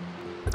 何?